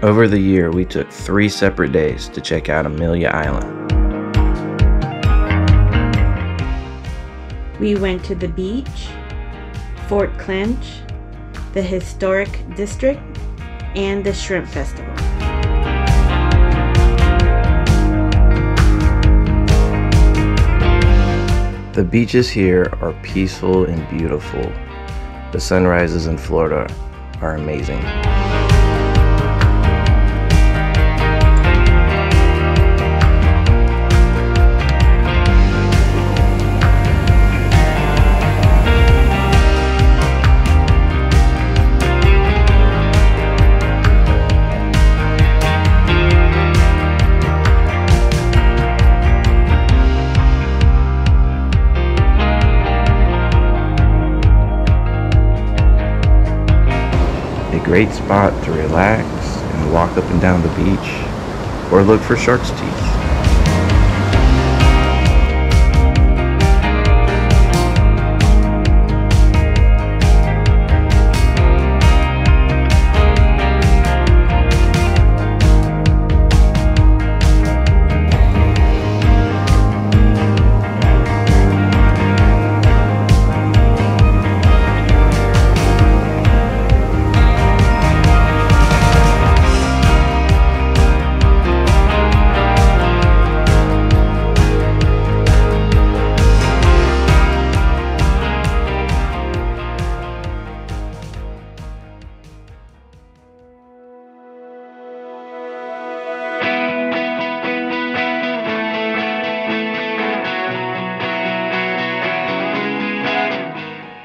Over the year, we took three separate days to check out Amelia Island. We went to the beach, Fort Clinch, the Historic District, and the Shrimp Festival. The beaches here are peaceful and beautiful. The sunrises in Florida are amazing. Great spot to relax and walk up and down the beach or look for shark's teeth.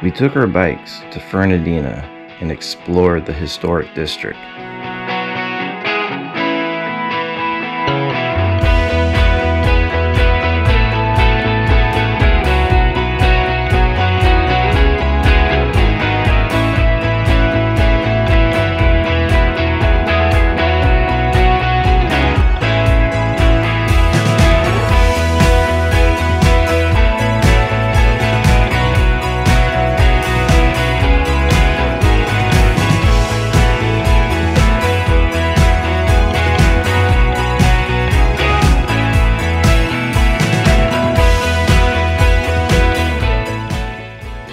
We took our bikes to Fernandina and explored the historic district.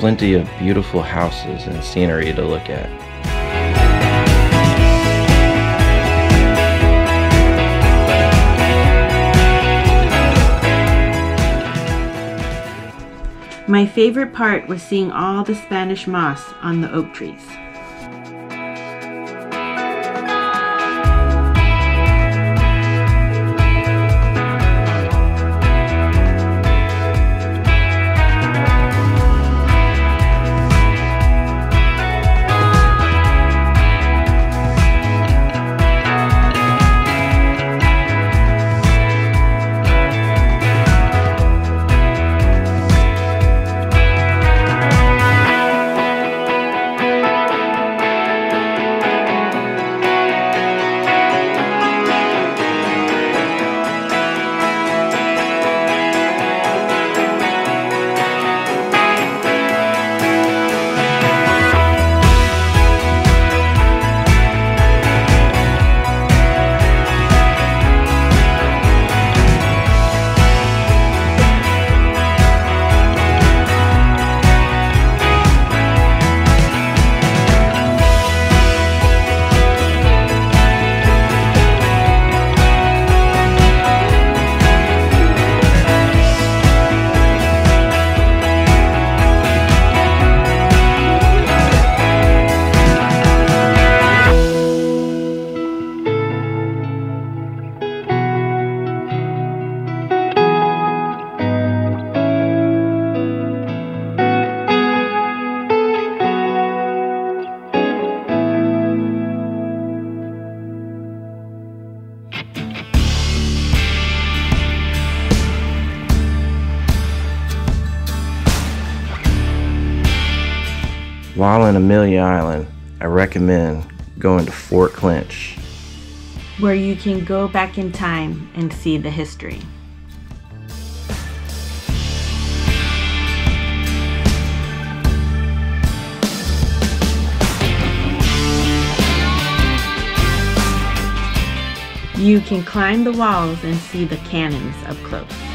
Plenty of beautiful houses and scenery to look at. My favorite part was seeing all the Spanish moss on the oak trees. While in Amelia Island, I recommend going to Fort Clinch. where you can go back in time and see the history. You can climb the walls and see the cannons up close.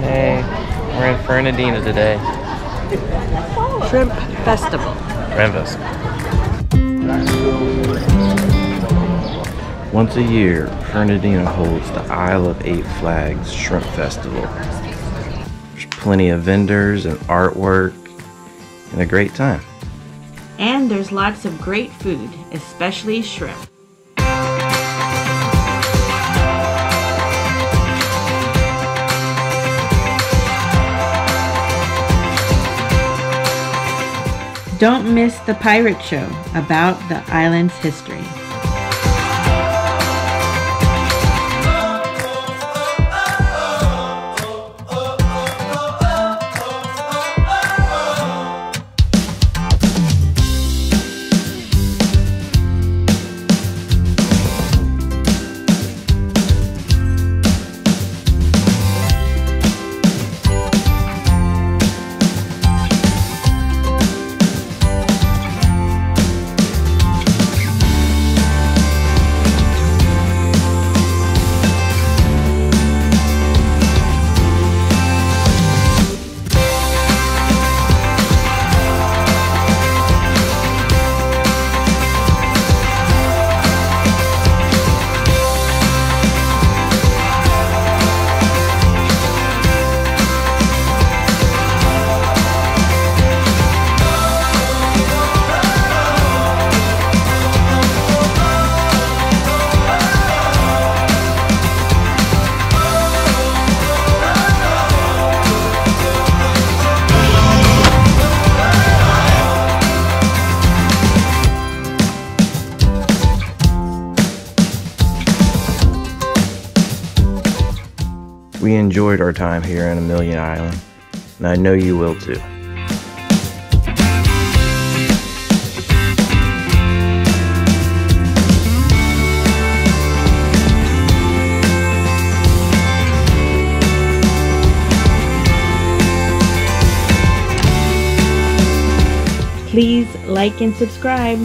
Hey, we're in Fernandina today. Shrimp Festival. Renvas. Once a year, Fernandina holds the Isle of Eight Flags Shrimp Festival. There's plenty of vendors and artwork and a great time. And there's lots of great food, especially shrimp. Don't miss the pirate show about the island's history. We enjoyed our time here in Amelia Island, and I know you will too. Please like and subscribe.